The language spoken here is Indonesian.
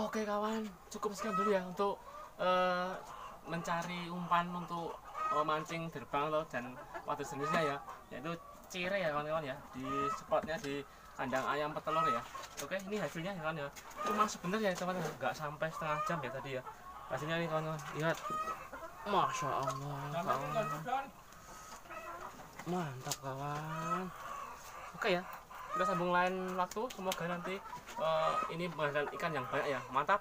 Oke kawan, cukup sekian dulu ya untuk eh, mencari umpan untuk eh, mancing gerbang loh dan waktu jenisnya ya, yaitu cire ya kawan-kawan ya di spotnya di kandang ayam petelur ya. Oke, ini hasilnya ya kawan ya. Cuma sebentar ya teman-teman, nggak sampai setengah jam ya tadi ya. Hasilnya ini kawan-kawan, lihat. Masya Allah, kawan. Mantap kawan. Oke ya, kita sambung lain waktu. Semoga nanti eh, ini menghasilkan ikan yang banyak ya. Mantap.